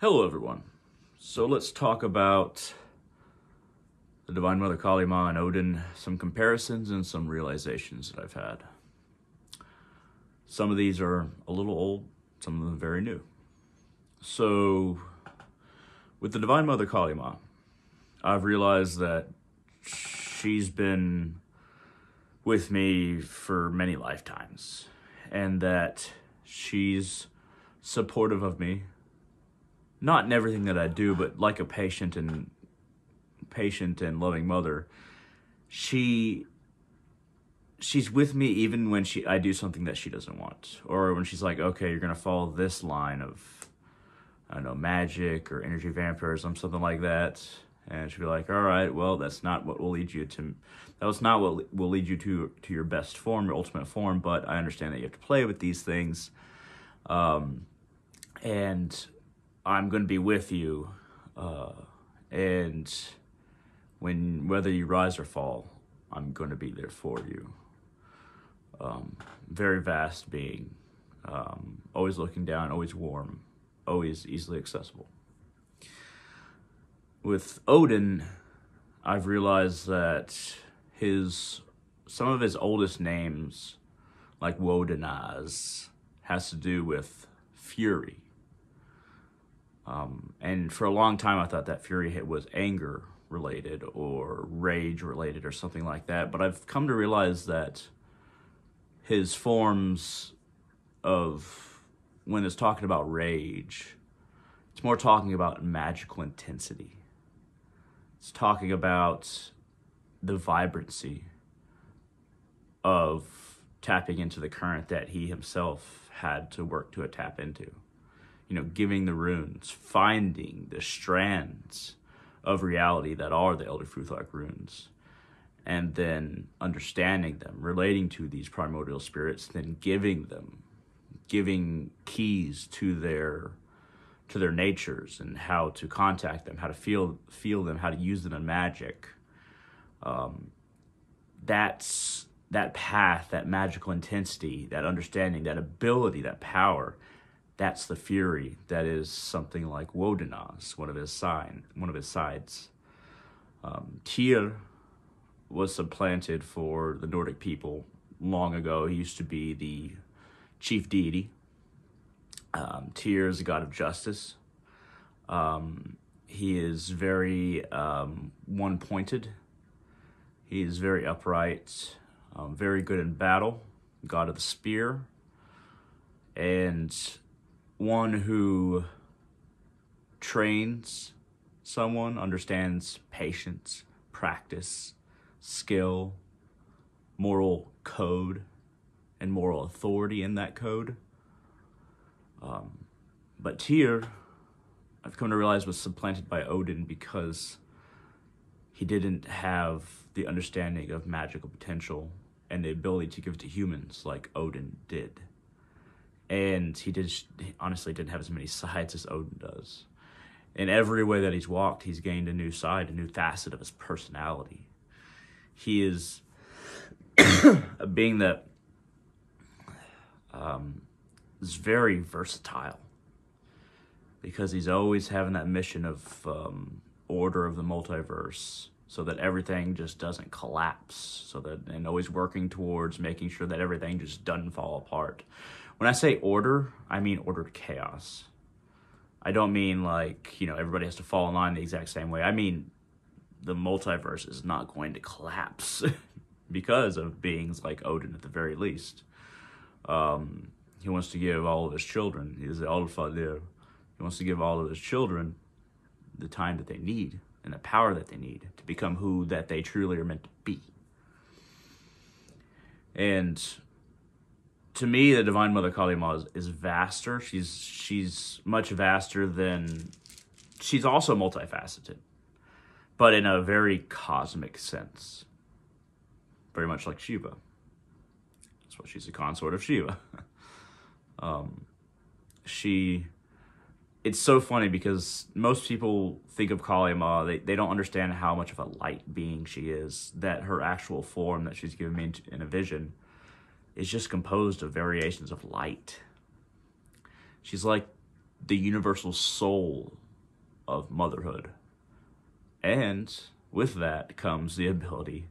Hello, everyone. So let's talk about the Divine Mother Kali Ma and Odin, some comparisons and some realizations that I've had. Some of these are a little old, some of them very new. So, with the Divine Mother Kali Ma, I've realized that she's been with me for many lifetimes and that she's supportive of me not in everything that I do, but like a patient and patient and loving mother, she she's with me even when she I do something that she doesn't want, or when she's like, okay, you're gonna follow this line of I don't know magic or energy vampirism, something like that, and she'll be like, all right, well, that's not what will lead you to. That was not what will lead you to to your best form, your ultimate form. But I understand that you have to play with these things, um, and I'm going to be with you, uh, and when whether you rise or fall, I'm going to be there for you. Um, very vast being, um, always looking down, always warm, always easily accessible. With Odin, I've realized that his some of his oldest names, like Wodanaz, has to do with fury um, and for a long time, I thought that fury hit was anger related or rage related or something like that. But I've come to realize that his forms of when it's talking about rage, it's more talking about magical intensity. It's talking about the vibrancy of tapping into the current that he himself had to work to tap into you know, giving the runes, finding the strands of reality that are the Elder Futhark runes, and then understanding them, relating to these primordial spirits, then giving them, giving keys to their to their natures and how to contact them, how to feel feel them, how to use them in magic. Um, that's that path, that magical intensity, that understanding, that ability, that power that's the fury that is something like Wodanaz, one of his sign, one of his sides. Um, Tyr was supplanted for the Nordic people long ago. He used to be the chief deity. Um, Tyr is the god of justice. Um, he is very um, one pointed. He is very upright, um, very good in battle, god of the spear. And one who trains someone, understands patience, practice, skill, moral code, and moral authority in that code. Um, but Tyr, I've come to realize, was supplanted by Odin because he didn't have the understanding of magical potential and the ability to give to humans like Odin did and he did he honestly didn't have as many sides as Odin does. In every way that he's walked, he's gained a new side, a new facet of his personality. He is a being that um, is very versatile because he's always having that mission of um, order of the multiverse so that everything just doesn't collapse so that and always working towards making sure that everything just doesn't fall apart when I say order, I mean ordered chaos. I don't mean like, you know, everybody has to fall in line the exact same way. I mean the multiverse is not going to collapse because of beings like Odin at the very least. Um, he wants to give all of his children, he's the Allfather, he wants to give all of his children the time that they need and the power that they need to become who that they truly are meant to be. And to me, the Divine Mother Kali Ma is, is vaster. She's she's much vaster than. She's also multifaceted, but in a very cosmic sense. Very much like Shiva. That's why she's a consort of Shiva. um, she. It's so funny because most people think of Kali Ma, they, they don't understand how much of a light being she is, that her actual form that she's given me in a vision is just composed of variations of light. She's like the universal soul of motherhood. And with that comes the ability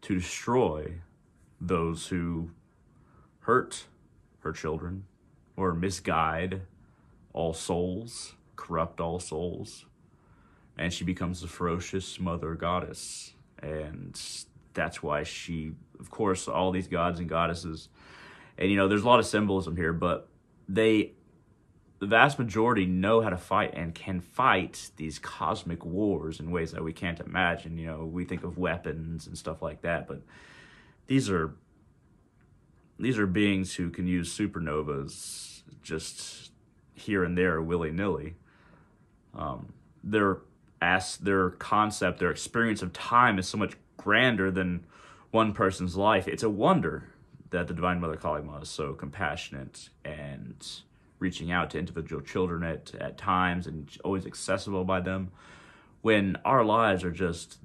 to destroy those who hurt her children or misguide all souls, corrupt all souls. And she becomes the ferocious mother goddess. And that's why she, of course, all these gods and goddesses, and you know, there's a lot of symbolism here, but they, the vast majority know how to fight and can fight these cosmic wars in ways that we can't imagine. You know, we think of weapons and stuff like that, but these are these are beings who can use supernovas just here and there willy nilly. Um, their as their concept, their experience of time is so much grander than one person's life. It's a wonder that the Divine Mother Kali Ma is so compassionate and reaching out to individual children at, at times and always accessible by them when our lives are just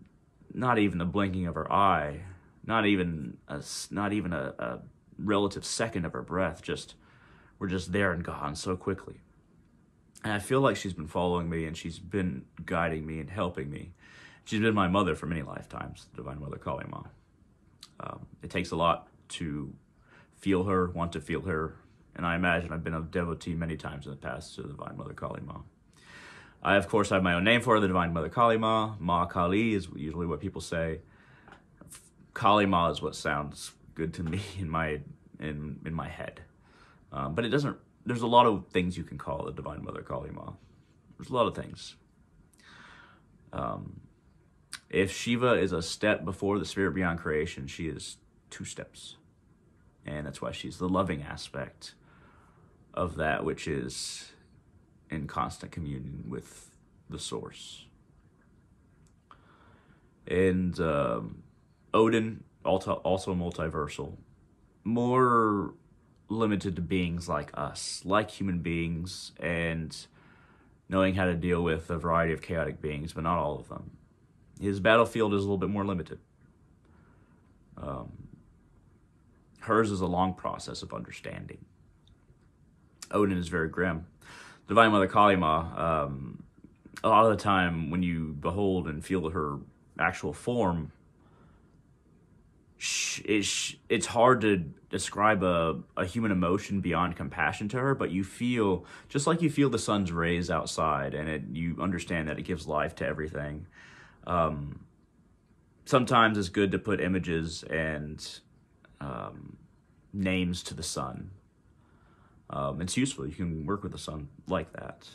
not even the blinking of her eye, not even a, not even a, a relative second of her breath. Just we're just there and gone so quickly. And I feel like she's been following me and she's been guiding me and helping me. She's been my mother for many lifetimes, the Divine Mother Kali Ma. Um, it takes a lot to feel her, want to feel her, and I imagine I've been a devotee many times in the past to the Divine Mother Kali Ma. I, of course, have my own name for her, the Divine Mother Kali Ma. Ma Kali is usually what people say. Kali Ma is what sounds good to me in my in in my head, um, but it doesn't. There's a lot of things you can call the Divine Mother Kali Ma. There's a lot of things. Um, if Shiva is a step before the spirit beyond creation, she is two steps, and that's why she's the loving aspect of that which is in constant communion with the source. And um, Odin, also, also multiversal, more limited to beings like us, like human beings, and knowing how to deal with a variety of chaotic beings, but not all of them. His battlefield is a little bit more limited. Um, hers is a long process of understanding. Odin is very grim. Divine Mother Kali Ma, um, a lot of the time when you behold and feel her actual form, it's, hard to describe a, a human emotion beyond compassion to her, but you feel, just like you feel the sun's rays outside and it, you understand that it gives life to everything. Um, sometimes it's good to put images and um, names to the sun. Um, it's useful. You can work with the sun like that.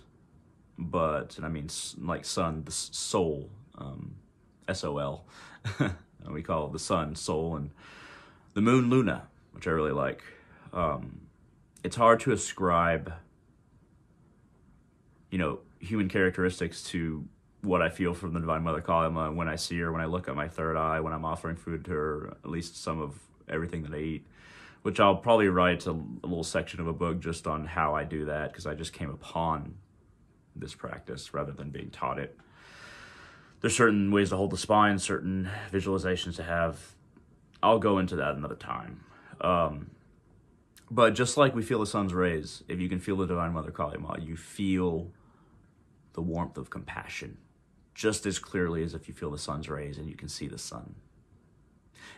But, and I mean, like sun, the soul, um, S O L. we call the sun Sol and the moon Luna, which I really like. Um, it's hard to ascribe, you know, human characteristics to what I feel from the Divine Mother Kali Ma when I see her, when I look at my third eye, when I'm offering food to her, at least some of everything that I eat, which I'll probably write a, a little section of a book just on how I do that because I just came upon this practice rather than being taught it. There's certain ways to hold the spine, certain visualizations to have. I'll go into that another time. Um, but just like we feel the sun's rays, if you can feel the Divine Mother Kali Ma, you feel the warmth of compassion just as clearly as if you feel the sun's rays and you can see the sun.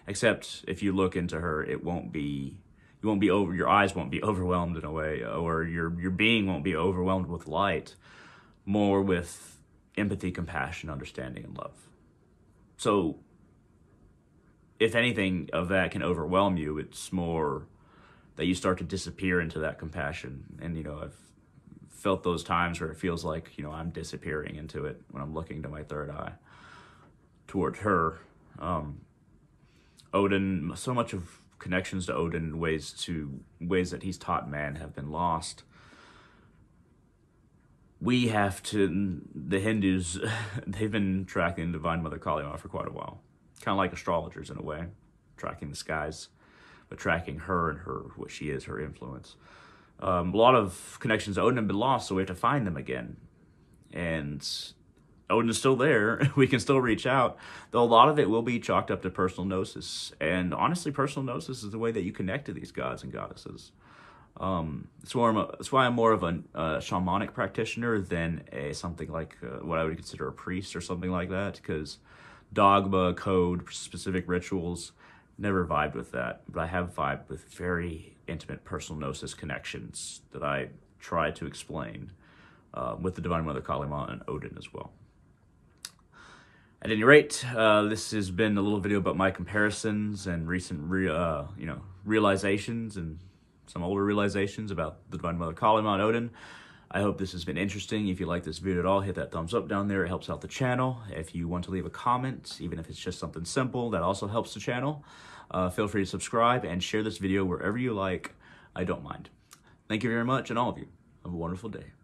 Except if you look into her, it won't be you won't be over your eyes won't be overwhelmed in a way, or your your being won't be overwhelmed with light, more with empathy, compassion, understanding, and love. So if anything of that can overwhelm you, it's more that you start to disappear into that compassion. And you know, I've felt those times where it feels like you know I'm disappearing into it when I'm looking to my third eye toward her. Um, Odin, so much of connections to Odin, ways to ways that he's taught man have been lost. We have to. The Hindus, they've been tracking Divine Mother Kali Ma for quite a while, kind of like astrologers in a way, tracking the skies, but tracking her and her what she is, her influence um, a lot of connections to Odin have been lost, so we have to find them again. And Odin is still there. we can still reach out, though a lot of it will be chalked up to personal gnosis. And honestly, personal gnosis is the way that you connect to these gods and goddesses. Um, that's, why I'm that's why I'm more of a, a shamanic practitioner than a something like uh, what I would consider a priest or something like that. Because dogma, code, specific rituals, never vibed with that. But I have vibed with very intimate personal gnosis connections that I try to explain uh, with the Divine Mother Kali Ma and Odin as well. At any rate, uh, this has been a little video about my comparisons and recent, re- uh, you know, realizations and some older realizations about the Divine Mother Kali Ma and Odin. I hope this has been interesting. If you like this video at all, hit that thumbs up down there. It helps out the channel. If you want to leave a comment, even if it's just something simple, that also helps the channel. Uh, feel free to subscribe and share this video wherever you like. I don't mind. Thank you very much, and all of you. Have a wonderful day.